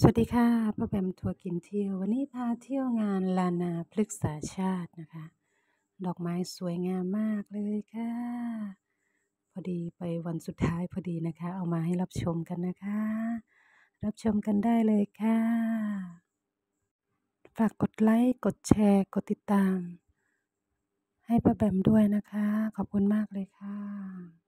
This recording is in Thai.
สวัสดีค่ะป้าแบมทัวร์กินเที่ยว วันนี้พาเที่ยวงานลานาพฤกษาชาตินะคะ ดอกไม้สวยงามมากเลยค่ะ พอดีไปวันสุดท้ายพอดีนะคะ เอามาให้รับชมกันนะคะ รับชมกันได้เลยค่ะ ฝากกดไลค์ กดแชร์ กดติดตาม ให้ป้าแบมด้วยนะคะ ขอบคุณมากเลยค่ะ